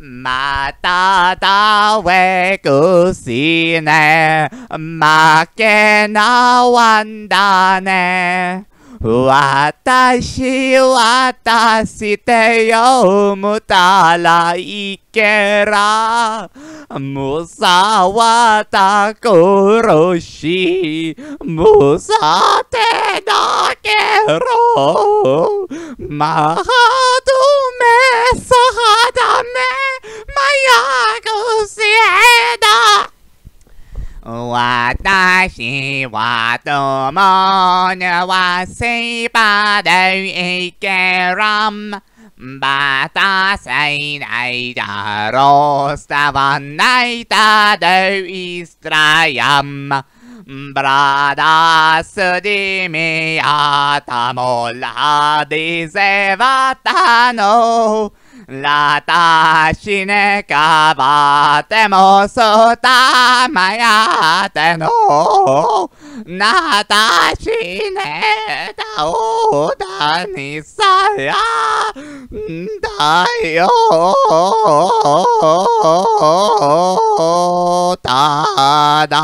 まただwe くしね負けなわんだね私渡して読むたらいけらむさわた苦しいむさてだけろまはどめさ 私は友にはせばでいけらん。バタせないだろう。さわないだでいすらやん。ブラダース ラタシネカバテモスタマヤテノナタシネタオダニサヤだよ。ただ